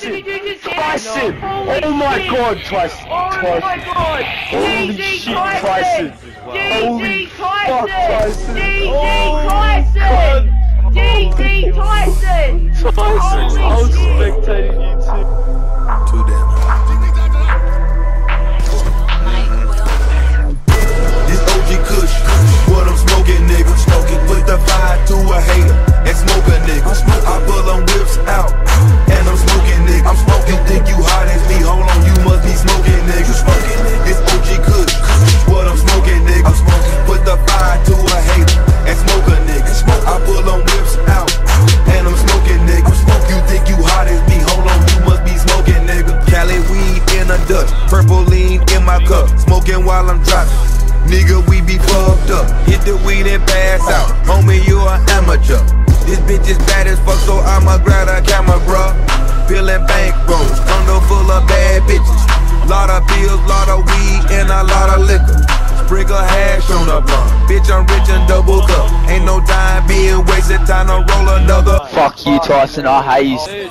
Tyson! Tyson! Oh my god, Tyson! Oh my god! Holy shit, Tyson! Holy fuck, Tyson! DD Oh, Tyson! DD Tyson! Tyson! I was spectating you. Too Dutch, purple lean in my cup, smoking while I'm dropping. Nigga, we be fucked up. Hit the weed and pass out. Homie, you an amateur. This bitch is bad as fuck, so I'ma grab a camera, bruh. Peeling bank rolls, condo full of bad bitches. Lot of pills, lot of weed, and a lot of liquor. Sprinkle hash on the blunt. Bitch, I'm rich and double cup. Ain't no time being wasted, time to roll another. Fuck you, Tyson. I hate you.